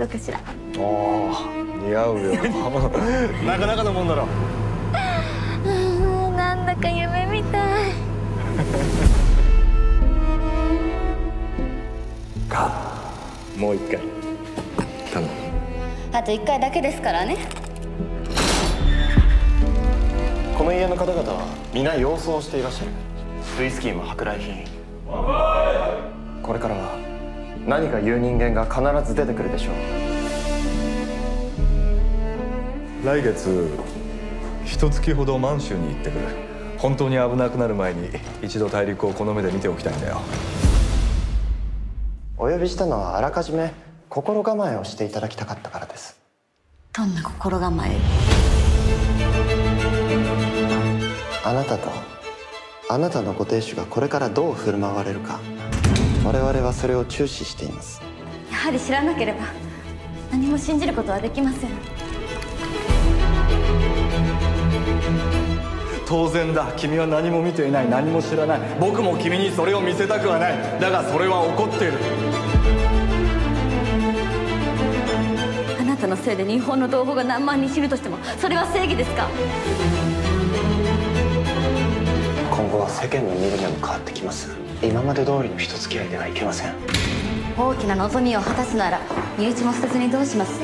あ似合うよ。なかなかのもんだろ。う んなんだか夢みたい。か。もう一回。頼む。あと一回だけですからね。この家の方々は皆様子をしていらっしゃる。ウイスキーも舶来品。これからは何か言う人間が必ず出てくるでしょう。来月一月ほど満州に行ってくる。本当に危なくなる前に一度大陸をこの目で見ておきたいんだよ。お呼びしたのはあらかじめ心構えをしていただきたかったからです。どんな心構え？あなたとあなたのご亭主がこれからどう振る舞われるか我々はそれを注視しています。やはり知らなければ何も信じることはできません。当然だ。君は何も見ていない。何も知らない。僕も君にそれを見せたくはない。だがそれは怒っている。あなたのせいで日本の同胞が何万人死ぬとしてもそれは正義ですか？今後は世間の見る目も変わってきます今まで通りの人付き合いではいけません。大きな望みを果たすなら身内も捨てずにどうします？